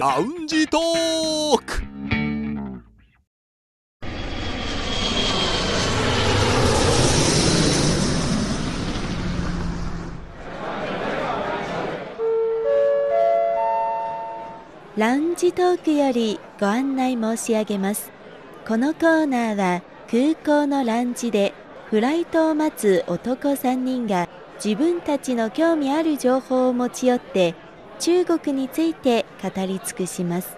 ラウンジトークラウンジトークよりご案内申し上げます。このコーナーは空港のランジでフライトを待つ男3人が自分たちの興味ある情報を持ち寄って中国について語り尽くします。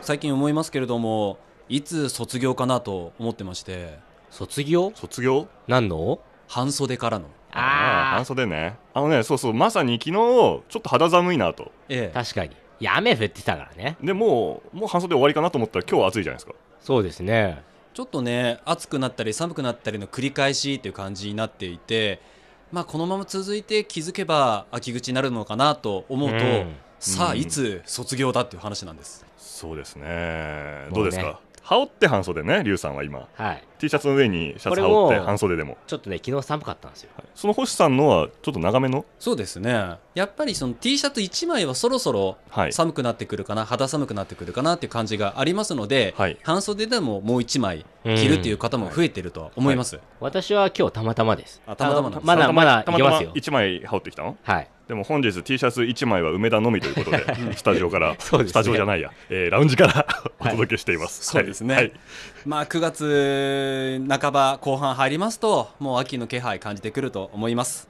最近思いますけれどもいつ卒業かなと思ってまして。卒業？卒業？何の？半袖からの。ああ半袖ね。あのねそうそうまさに昨日ちょっと肌寒いなと。ええ。確かに。いや雨降ってたからね。でもうもう半袖終わりかなと思ったら今日は暑いじゃないですか。そうですね。ちょっとね暑くなったり寒くなったりの繰り返しっていう感じになっていてまあこのまま続いて気づけば秋口になるのかなと思うと、うん。うん。さあいつ卒業だっていう話なんです。そうですね。どうですか？羽織って半袖ねリュウさんは今。はい。T シャツの上にシャツ羽織っても半袖でも、ちょっとね、昨日寒かったんですよ。はいその星さんのはちょっと長めの？そうですね。やっぱりその T シャツ1枚はそろそろはい。寒くなってくるかな、肌寒くなってくるかなっていう感じがありますので、はい。半袖でももう1枚着るっていう方も増えてるとは思います、私は今日たまたまです。あたまたまなんです。まだまだいけますよ。1枚羽織ってきたの？はい。でも本日 T シャツ1枚は梅田のみということで スタジオから、ね。スタジオじゃないや、えーラウンジからお届けしています、そうですね、はい。まあ9月半ば後半入りますともう秋の気配感じてくると思います。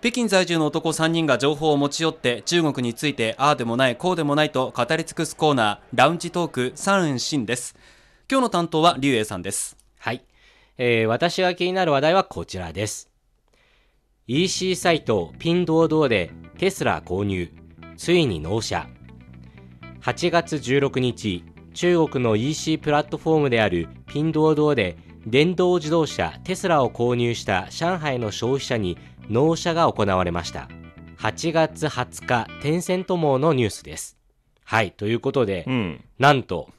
北京在住の男3人が情報を持ち寄って中国についてああでもないこうでもないと語り尽くすコーナーラウンジトーク三円新です。今日の担当は劉英さんです。はい。えー私が気になる話題はこちらです。EC サイトピンドードーでテスラ購入。ついに納車。8月16日、中国の EC プラットフォームであるピンドードーで電動自動車テスラを購入した上海の消費者に納車が行われました。8月20日、テンセント網のニュースです。はい、ということで、うんなんと、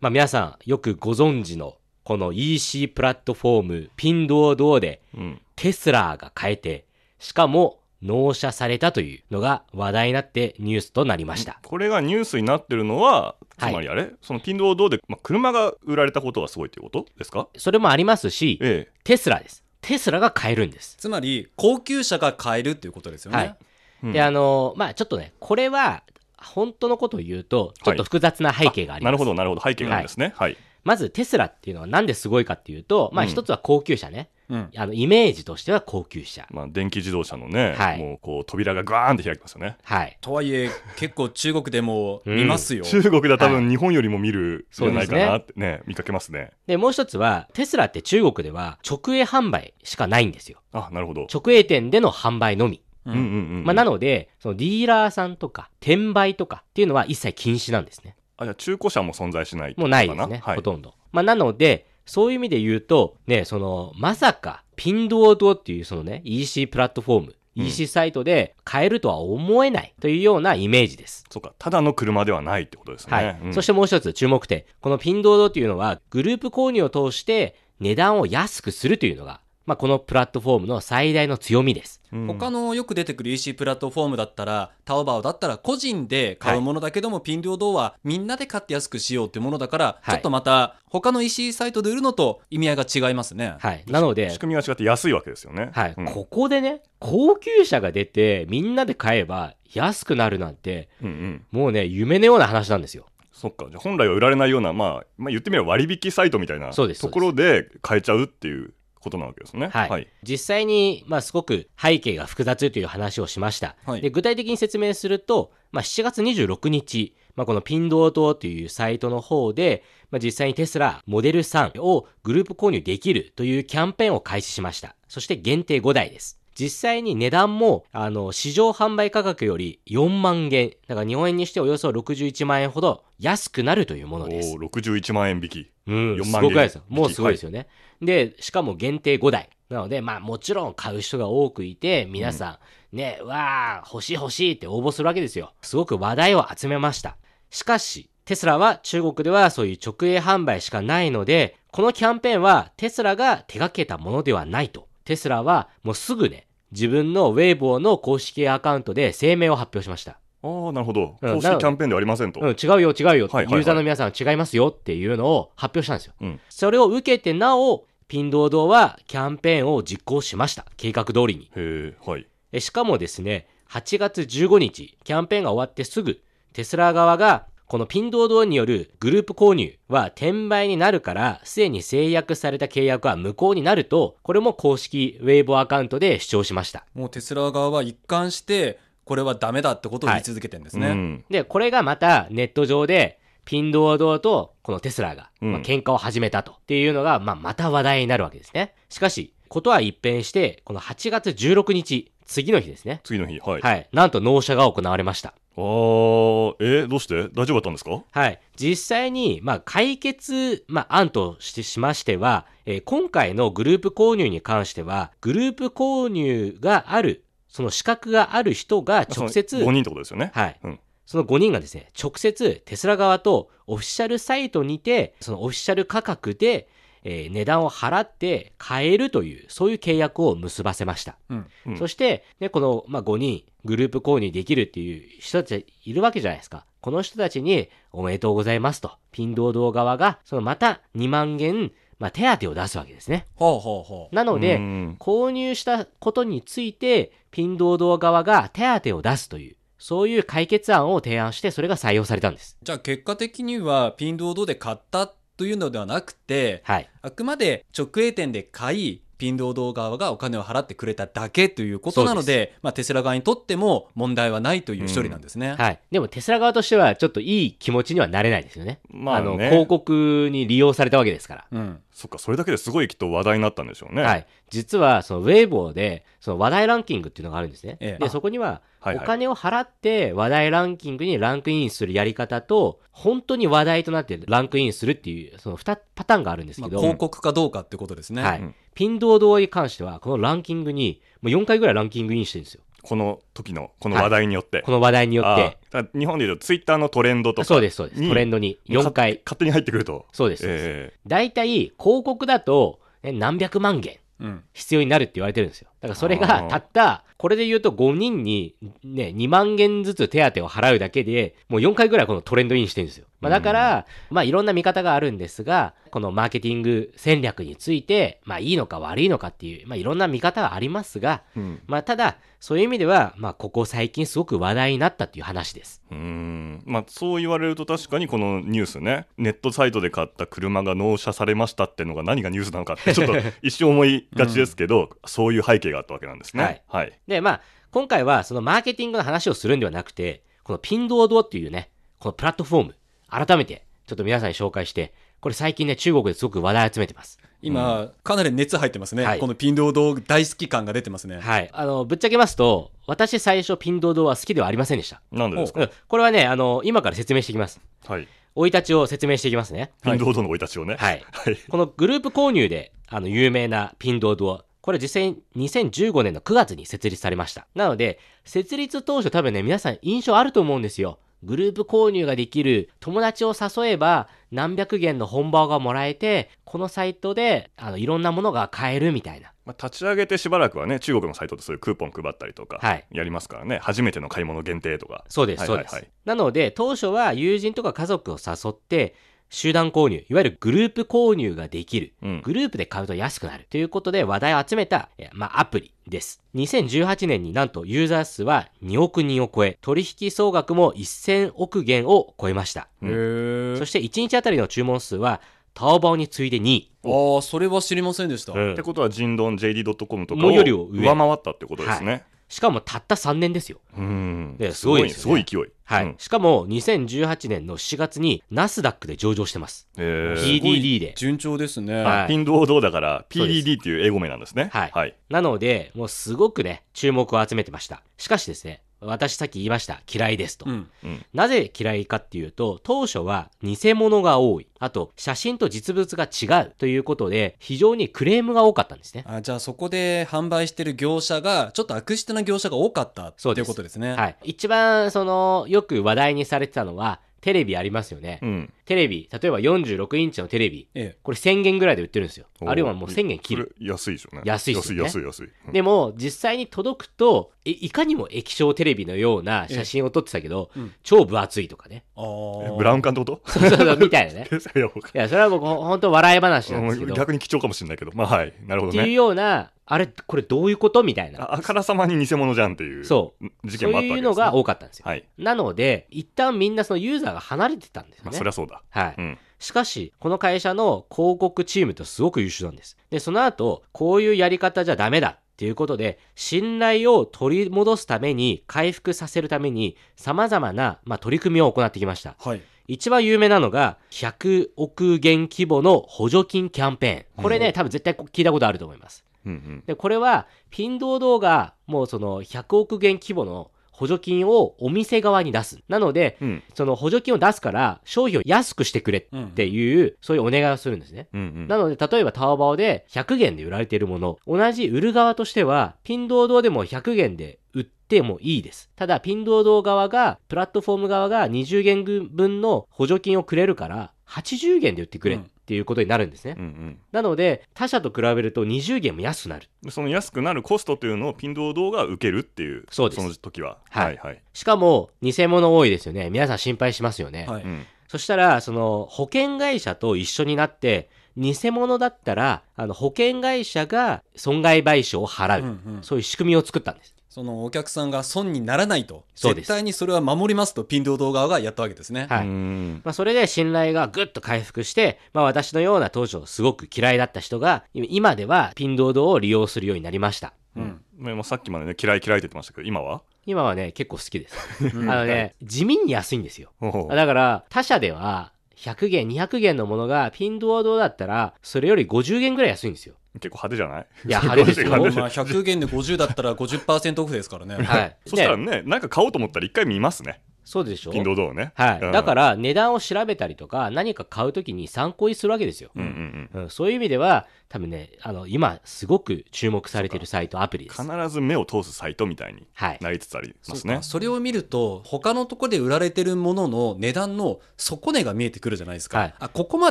まあ、皆さんよくご存知のこの EC プラットフォームピンドードーでうんテスラが変えて、しかも納車されたというのが話題になってニュースとなりました。これがニュースになってるのはつはい。まりあれ、そのピンドードーで、まあ、車が売られたことがすごいということですか？それもありますし、ええ。テスラです。テスラが買えるんです。つまり高級車が買えるっていうことですよね、はい。うん。で、あのまあちょっとね、これは、本当のことを言うと、ちょっと複雑な背景があります。なるほどなるほど。背景があるんですね。はい、まずテスラっていうのはなんですごいかっていうと、まあうん。一つは高級車ね。うん。あの、イメージとしては高級車。まあ、電気自動車のね、はい。もうこう扉がガーンって開きますよね。はい。とはいえ結構中国でも見ますよ、中国では多は分日本よりも見るんじゃないかなってね見かけますね。で、もう一つは、テスラって中国では直営販売しかないんですよ。あなるほど。直営店での販売のみ。ううんんうんうん。まあ、なので、そのディーラーさんとか、転売とかっていうのは一切禁止なんですね。あじゃあ中古車も存在しないもうことかないですね、はい、ほとんど。まあ、なので、そういう意味で言うと、ね、その、まさか、ピンドードっていうそのね、EC プラットフォーム、うん EC サイトで買えるとは思えないというようなイメージです。そうかただの車ではないってことですね、はい。うんそしてもう一つ注目点。このピンドードっていうのは、グループ購入を通して値段を安くするというのが、まあ、このプラットフォームの最大の強みです。うん他のよく出てくる EC プラットフォームだったらタオバオだったら個人で買うものだけども、ピン両堂はみんなで買って安くしようっていうものだから、はいちょっとまた他の EC サイトで売るのと意味合いが違いますね。はい。なので仕、組みが違って安いわけですよねはい、うんここでね、高級車が出て、みんなで買えば安くなるなんて、うんうんもうね、夢のような話なんですよ。そっかじゃあ本来は売られないような、まあ、まあ言ってみれば割引サイトみたいなところで買えちゃうっていうことなわけですねはい。実際に、まあ、すごく背景が複雑という話をしました。はいで具体的に説明すると、まあ、7月26日、まあ、このピンドートというサイトの方で、まあ、実際にテスラモデル3をグループ購入できるというキャンペーンを開始しました。そして限定5台です。実際に値段も、あの、市場販売価格より4万元、だから日本円にしておよそ61万円ほど安くなるというものです。おー61万円引きうん、4す万ごくないですか？元もうすごいですよね。で、しかも限定5台。なので、まあもちろん買う人が多くいて、皆さん、ね、わあ、欲しい欲しいって応募するわけですよ。すごく話題を集めました。しかし、テスラは中国ではそういう直営販売しかないので、このキャンペーンはテスラが手掛けたものではないと。テスラはもうすぐね、自分のウェイボーの公式アカウントで声明を発表しました。ああなるほどうん公式キャンペーンではありませんと、うん、違うよ違うよ、はいはいはいユーザーの皆さん違いますよっていうのを発表したんですよ。うんそれを受けてなお、ピンドードーはキャンペーンを実行しました。計画通りに。へえはいえしかもですね、8月15日、キャンペーンが終わってすぐ、テスラ側が、このピンドードーによるグループ購入は転売になるから、すでに制約された契約は無効になると、これも公式ウェイボーアカウントで主張しました。もうテスラ側は一貫してこれはダメだってことを言い続けてるんですね、うんで、これがまたネット上で、ピンドードーとこのテスラが、うんまあ、喧嘩を始めたと。っていうのが、まあ、また話題になるわけですね。しかし、ことは一変して、この8月16日、次の日ですね。次の日はい、はい。なんと納車が行われました。あーえどうして？大丈夫だったんですか？はい。実際に、まあ、解決、まあ、案としてしましては、えー今回のグループ購入に関しては、グループ購入がある、その資格がある人が直接、5人ってことですよね？はい。うんその5人がですね、直接テスラ側とオフィシャルサイトにて、そのオフィシャル価格で、えー値段を払って買えるという、そういう契約を結ばせました。うんうんそして、ね、この、まあ、5人、グループ購入できるっていう人たちいるわけじゃないですか。この人たちに、おめでとうございますと、ピンドードー側が、そのまた2万元、まあ、手当を出すわけですね。ほうほうほうなので、うん購入したことについて、ピンドードー側が手当を出すという、そういう解決案を提案して、それが採用されたんです。じゃあ結果的にはピンドードで買ったというのではなくてはい。あくまで直営店で買いピンドード側がお金を払ってくれただけということなのでまあ、テスラ側にとっても問題はないという処理なんですね。はい。でもテスラ側としては、ちょっといい気持ちにはなれないですよね。まあねの、広告に利用されたわけですから。うんそっかそれだけですごいきっと話題になったんでしょうねはい。実は、そのウェイボーで、その話題ランキングっていうのがあるんですね。で、ええあそこには、はいはいお金を払って話題ランキングにランクインするやり方と、本当に話題となってランクインするっていう、その2パターンがあるんですまあ、けど、広告かどうかってことですね。はい、うんピンに関しては、このランキングに、もう4回ぐらいランキングインしてるんですよ。この時のこの話題によって、この話題によって。日本でいうとツイッターのトレンドとかそうです、そうです。にトレンドに4か回。勝手に入ってくるとそうです。え大体、広告だと、ね何百万元うん必要になるって言われてるんですよ。だからそれあがー。たった、これで言うと5人にね、2万元ずつ手当を払うだけで、もう4回ぐらいこのトレンドインしてるんですよ。まあだから、まあいろんな見方があるんですが、このマーケティング戦略について、まあいいのか悪いのかっていう、まあいろんな見方がありますが、まあただ、そういう意味では、まあここ最近すごく話題になったっていう話です。うーん。まあそう言われると確かにこのニュースね。ネットサイトで買った車が納車されましたっていうのが何がニュースなのかってちょっと一瞬思いがちですけど、そういう背景があったわけなんですねはいはい、で、まあ、今回はそのマーケティングの話をするんではなくて、このピンドードっていうね、このプラットフォーム、改めてちょっと皆さんに紹介して、これ最近ね、中国ですごく話題集めてます。今、かなり熱入ってますね、はいこのピンドード大好き感が出てますね。はい。あの、ぶっちゃけますと、私最初ピンドードは好きではありませんでした。なんでですか？うん。これはね、あの、今から説明していきます。はい生い立ちを説明していきますね。ピンドードの生い立ちをねはい。はいこのグループ購入で、あの、有名なピンドードこれ実際に2015年の9月に設立されました。なので、設立当初多分ね、皆さん印象あると思うんですよ。グループ購入ができる、友達を誘えば何百元の本場がもらえて、このサイトで、あの、いろんなものが買えるみたいな。まあ、立ち上げてしばらくはね中国のサイトでそういうクーポン配ったりとかはいやりますからね、初めての買い物限定とかそうです、はいはいはいそうです。なので、当初は友人とか家族を誘って、集団購入、いわゆるグループ購入ができる。うんグループで買うと安くなる。ということで話題を集めた、えまあ、アプリです。2018年になんとユーザー数は2億人を超え、取引総額も1000億元を超えました。うんそして1日あたりの注文数は、タオバオに次いで2位。ああ、それは知りませんでした。うんってことは人丼 JD.com とかもをうより上上回ったってことですね、しかもたった3年ですよ。うんですごいですよねすごい勢いはい。うんしかも2018年の4月にナスダックで上場してます。えー PDD で。順調ですね。はいあピンドードだから PDD っていう英語名なんですねはいはい、なので、もうすごくね、注目を集めてました。しかしですね、私さっき言いました。嫌いですと。うん。なぜ嫌いかっていうと、当初は偽物が多い。あと、写真と実物が違うということで、非常にクレームが多かったんですね。あじゃあそこで販売してる業者がちょっと悪質な業者が多かったっていうことですね。はい。一番、その、よく話題にされてたのは、テレビありますよね。うん。テレビ、例えば46インチのテレビ、ええ。これ1000元ぐらいで売ってるんですよ。あるいはもう1000元切る。安いでしょうね。安いですよね。安い安い安い、うん。でも、実際に届くと、いいかにも液晶テレビのような写真を撮ってたけど、えうん。超分厚いとかね。ブラウン管ってこと？そうそうそう、みたいなね。いやそれは僕、ほ本当笑い話なんですけど。っ逆に貴重かもしれないけど。まあはい。なるほどね。ていうような、あれ、これどういうこと？みたいな。ああからさまに偽物じゃんっていうそう事そう件もあったわけです、ね、いうのが多かったんですよ。はい、なので、一旦みんなそのユーザーが離れてたんですよまあ、ね。そりゃそうだはい。うんしかし、この会社の広告チームとすごく優秀なんです。で、その後、こういうやり方じゃダメだっていうことで、信頼を取り戻すために、回復させるために、様々な、まあ、取り組みを行ってきました。はい一番有名なのが、100億元規模の補助金キャンペーン。これね、多分絶対聞いたことあると思います。うんうんで、これは、ピンドー動画、もうその100億元規模の補助金をお店側に出す。なので、うんその補助金を出すから、商品を安くしてくれっていう、そういうお願いをするんですね。うんうんなので、例えばタワバオで100元で売られているもの、同じ売る側としては、ピンドー堂でも100元で売ってもいいです。ただ、ピンドー堂側が、プラットフォーム側が20元分の補助金をくれるから、80元で売ってくれっていうことになるんですね。うんうんなので、他社と比べると20元も安くなる。でその安くなるコストというのをピンドー動が受けるっていうそうですの時ははいはいはい、しかも、偽物多いですよね。皆さん心配しますよね。はいうんそしたら、その、保険会社と一緒になって、偽物だったら、あの、保険会社が損害賠償を払う。うんうんそういう仕組みを作ったんです。そのお客さんが損にならないと絶対にそれは守りますとピンドー動画がやったわけですね、はい。うんまあ、それで信頼がぐっと回復して、まあ、私のような当初すごく嫌いだった人が、今ではピンドードを利用するようになりました。うんまあまあさっきまでね嫌い嫌いって言ってましたけど今は？今はね、結構好きです。あのね、地味に安いんですよ。だから、他社では、100元、200元のものが、ピンドードだったら、それより50元ぐらい安いんですよ。結構派手じゃない？いや派手ですよ。まあ、100元で50だったら50%オフですからね、はい。そしたらでね。なんか買おうと思ったら一回見ますねそうでしょ？ピンドー動をね。はい。うん。だから、値段を調べたりとか、何か買うときに参考にするわけですよ。うんうんうん。うん、そういう意味では、多分ね、あの、今、すごく注目されているサイト、アプリです。必ず目を通すサイトみたいにはい。なりつつありますね。か。それを見ると他のところで売られてるものの値段の底値が見えてくるじゃないですか、はい。あここま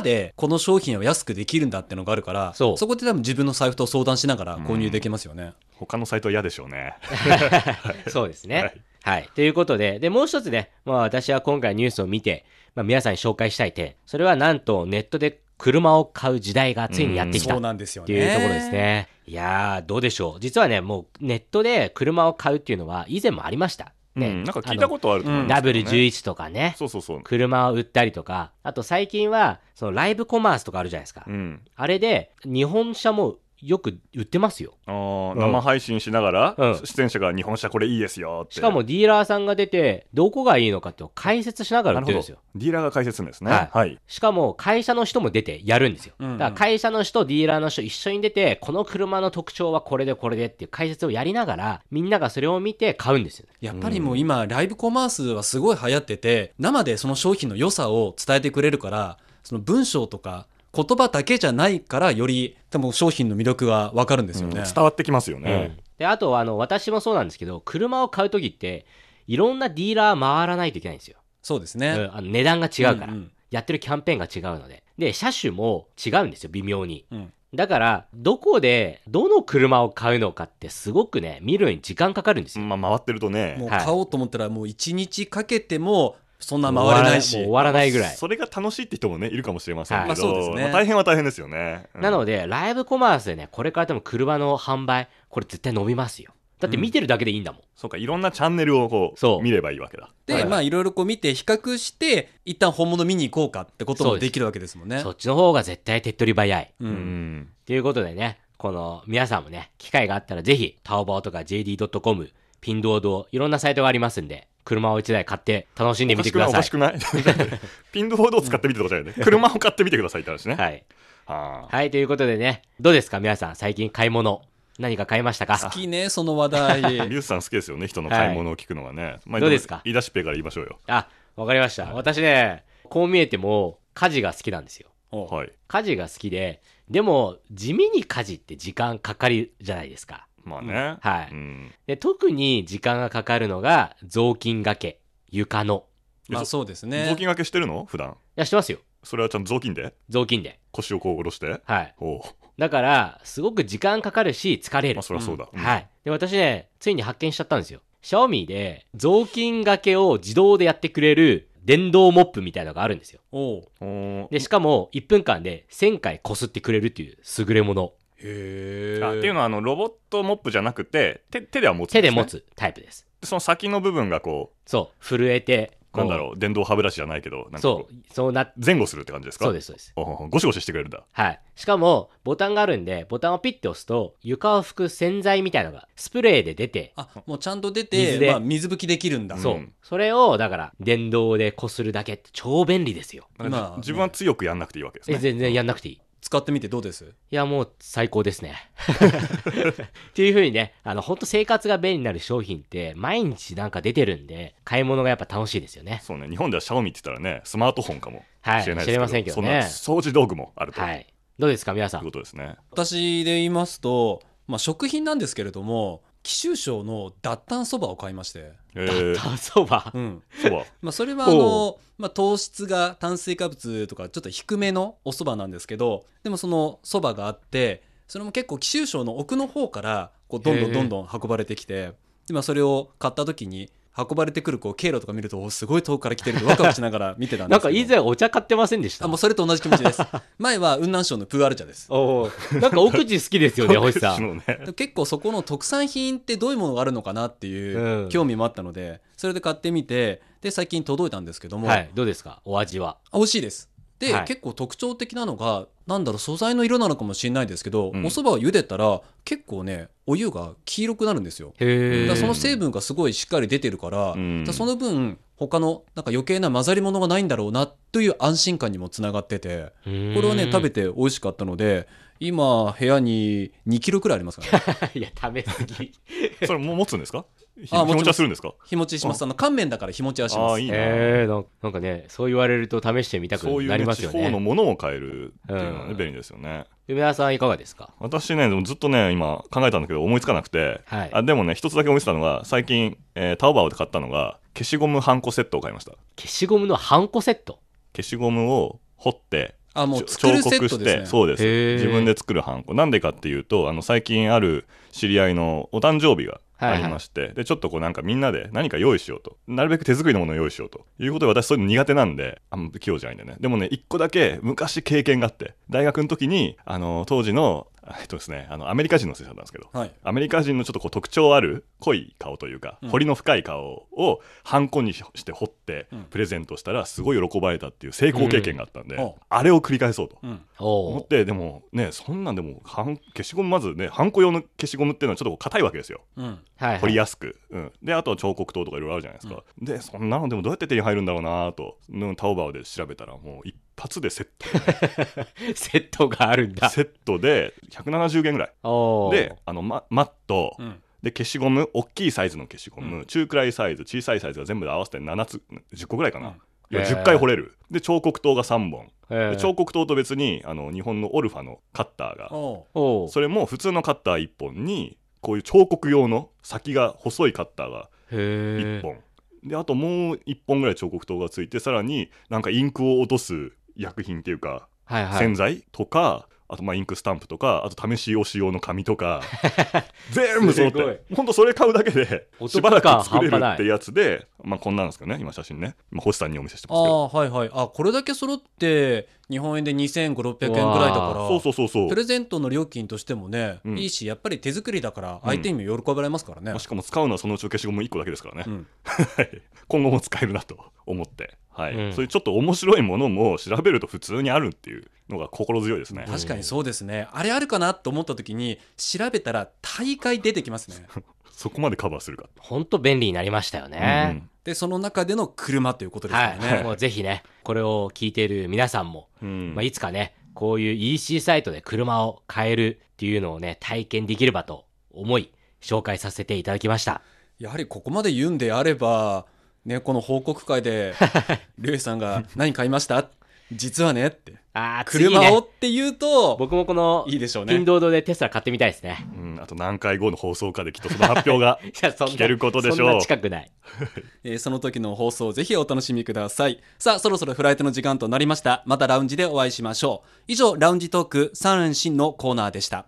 でこの商品を安くできるんだってのがあるからそう。こで多分自分の財布と相談しながら購入できますよね、他のサイトは嫌でしょうね。そうですね。ははいい。ということで、で、もう一つね、まあ私は今回ニュースを見て、まあ皆さんに紹介したい点、それはなんとネットで車を買う時代がついにやってきたそうっなんですよねていうところですね。いやー、どうでしょう。実はね、もうネットで車を買うっていうのは以前もありました。ね。うんなんか聞いたことあると思いうんますけどね W11 とかね。そうそうそう車を売ったりとか、あと最近は、そのライブコマースとかあるじゃないですか。うんあれで、日本車もよく売ってますよ。あ生配信しながら、うん出演者が日本車これいいですよってしかもディーラーさんが出て、どこがいいのかっていうのを解説しながら売ってるんですよ。ディーラーが解説するんですねはいはいしかも会社の人も出てやるんですよ。うんうんだから会社の人、ディーラーの人一緒に出て、この車の特徴はこれでこれでっていう解説をやりながら、みんながそれを見て買うんですよ。やっぱりもう今ライブコマースはすごい流行ってて生でその商品の良さを伝えてくれるからその文章とか言葉だけじゃないからより多分商品の魅力が分かるんですよね、うん伝わってきますよね、で、あと、あの、私もそうなんですけど、車を買うときって、いろんなディーラー回らないといけないんですよ。そうですね、うんあの値段が違うから、うんうんやってるキャンペーンが違うので。で、車種も違うんですよ、微妙に。うんだから、どこで、どの車を買うのかってすごくね、見るのに時間かかるんですよ。まあ、回ってるとねもうはい買おうと思ったらもう1日かけてもそんな回れないし。もう終わらないぐらい。それが楽しいって人もねいるかもしれませんけど、はい。まあそうですね。まあ大変は大変ですよね、うん。なので、ライブコマースでね、これから多分車の販売、これ絶対伸びますよ。だって見てるだけでいいんだもん。そうかいろんなチャンネルをこうそう。見ればいいわけだ。で、はい。まあいろいろこう見て比較して一旦本物見に行こうかってこともできるわけですもんね。そっちの方が絶対手っ取り早い。ううん。んということでね、この皆さんもね、機会があったらぜひ、タオバオとか JD.com、ピンドード、いろんなサイトがありますんで、車を1台買って楽しんでみてください。おかしくないピンドボードを使ってみてとかじゃないね。車を買ってみてくださいって話ね。はい。はあ。はい、ということでね、どうですか皆さん、最近買い物、何か買いましたか？好きねその話題。リュウスさん好きですよね人の買い物を聞くのがね、まあどうですか？言い出しっぺから言いましょうよ。あ、わかりました。私ね、こう見えても、家事が好きなんですよ。おはい。家事が好きで、でも、地味に家事って時間かかるじゃないですか。まあね、はい。うん、で特に時間がかかるのが雑巾がけ。床の。まあそうです雑ね巾掛けしてるの？普段。いやしてますよ。それはちゃんと雑巾で？雑巾で。腰をこう下ろして？はい。だからすごく時間かかるし疲れる。まあそりゃそうだ、うん。はい。で私ねついに発見しちゃったんですよ。シャオミで雑巾掛けを自動でやってくれる電動モップみたいなのがあるんですよ。でしかも1分間で1000回こすってくれるっていう優れものへえあっていうのはあのロボットモップじゃなくて手手では持つね。手で持つタイプです。その先の部分がこそう震えてなんだろう電動歯ブラシじゃないけどなんかこそうそうなう前後するって感じですか？そうですそうです。ゴシゴシしてくれるんだ。はい。しかも、ボタンがあるんで、ボタンをピッて押すと、床を拭く洗剤みたいなのが、スプレーで出て、あもうちゃんと出水でてまあ、水拭きできるんだ。そう、うん。それを、だから、電動でこするだけって超便利ですよ。今自分は強くやんなくていいわけですえ、ね全然やんなくていい。い使ってみてどうです？や、もう最高ですね。っていう風にね、あの、ほんと生活が便利になる商品って、毎日なんか出てるんで、買い物がやっぱ楽しいですよね。そうね日本ではシャオミって言ったらねスマートフォンかもはいしれないですけど,、知れませんけどねそんな掃除道具もあると、、はいい。どうですか、皆さうこん。とですね私で言いますと、まあ、食品なんですけれども貴州省の脱炭そばを買いまして、えー、タそばう。ん。そばまあ、それはあの、まあ、糖質が炭水化物とかちょっと低めのお蕎麦なんですけどでもその蕎麦があってそれも結構貴州省の奥の方からこうどんどんどんどん運ばれてきてで、まあ、それを買った時に運ばれてくるこう経路とか見るとおすごい遠くから来てるってワクワクしながら見てたんです なんか以前お茶買ってませんでした？あもうそれと同じ気持ちです。前は雲南省のプーアル茶です。おおなんか奥地好きですよね、星さん。のね結構そこの特産品ってどういうものがあるのかなっていううん。興味もあったので、それで買ってみてで最近届いたんですけども、はい、どうですか？お味は。あ美味しいです。で、はい。結構特徴的なのがなんだろう素材の色なのかもしれないですけど、うん。お蕎麦を茹でたら結構ねお湯が黄色くなるんですよ。へだからそのうん成分がすごいしっかり出てるから,、うん。その分他のなんか余計な混ざり物がないんだろうなという安心感にもつながっててこれをね食べて。て美味しかったので今部屋に2キロくらいありますからね。いや、食べ過ぎ。それもう持つんですか？日持ちはするんですか？日持ちします。あ。の乾麺だから日持ちはします。ああいいな、えー、なんなんかね、そう言われると試してみたくそういう、ね、なりますよ地方のね。ものを買えるっていうのはね、うん。便利ですよね。梅田さんいかがですか？私ねでもずっとね今考えたんだけど思いつかなくて、はい。あでもね一つだけ思いついたのが最近、えータオバオで買ったのが消しゴムハンコセットを買いました。消しゴムのハンコセット？消しゴムを彫ってあもうちょ作るセット彫刻ですねそうです。自分で作るハンコなんでかっていうとあの最近ある知り合いのお誕生日がありまして、でちょっとこうなんかみんなで何か用意しようと。なるべく手作りのものを用意しようと。いうことで私そういうの苦手なんであんま器用じゃないんでね。でもね一個だけ昔経験があって。大学の時にあの当時のえっとですねあのアメリカ人の先生だったんですけどはい。アメリカ人のちょっとこう特徴ある濃い顔というか、うん。彫りの深い顔をハンコにしして彫ってうん。プレゼントしたらすごい喜ばれたっていう成功経験があったんで、うん。おあれを繰り返そうと。うん。思っおお。てでもねそんなんでもハン消しゴムまずねハンコ用の消しゴムっていうのはちょっとこう硬いわけですよ。うん。はい、はい。彫りやすく、うん、であとは彫刻刀とかいろいろあるじゃないですか、でそんなのでもどうやって手に入るんだろうなとうんタオバオで調べたらもう一発でセット。セットがあるんだ。セットで170元ぐらい。であのママット、うん。で消しゴム大きいサイズの消しゴム、うん。中くらいサイズ小さいサイズが全部で合わせて7つ10個ぐらいかな、うん。いやへー。10回彫れる。で彫刻刀が3本、彫刻刀と別にあの日本のオルファのカッターが。それも普通のカッター1本にこういう彫刻用の先が細いカッターが1へえ。本、であともう1本ぐらい彫刻刀がついてさらになんかインクを落とす薬品っていうか、はいはい。洗剤とかあとまあインクスタンプとかあと試し押し用の紙とか 全部揃ってほんとそれ買うだけでしばら感く作れるってやつでまあこんなんですかね今写真ね。今星さんにお見せしてあますけど。あはいはい。あこれだけ揃って日本円で2500600円ぐらいだからそうそうそうそう。プレゼントの料金としてもね、うん。いいしやっぱり手作りだから相手にも喜ばれますからね、まあしかも使うのはそのうちの消しゴム1個だけですからね、うん。はい。今後も使えるなと思って、はい。うん。そういうちょっと面白いものも調べると普通にあるっていうのが心強いですね、確かにそうですね。あれあるかなと思った時に調べたら大会出てきますね。そこまでカバーするか、ほんと便利になりましたよね。でその中での車ということですかはい、もうぜひね、これを聞いている皆さんも、うん。うんまあ、いつかね、こういう EC サイトで車を買えるっていうのをね、体験できればと思い、紹介させていただきました。やはりここまで言うんであればねこの報告会でリュウイさんが「何買いました?」実はねって。あー、次車をね、って言うと僕もこの、いいでしょうね。ピンドードでテスラ買ってみたいですね。うんあと何回後の放送かできっとその発表が いやそんな聞けることでしょう。そんな近くない。えーその時の放送をぜひお楽しみください。さあそろそろフライトの時間となりました。またラウンジでお会いしましょう。以上ラウンジトーク三連新のコーナーでした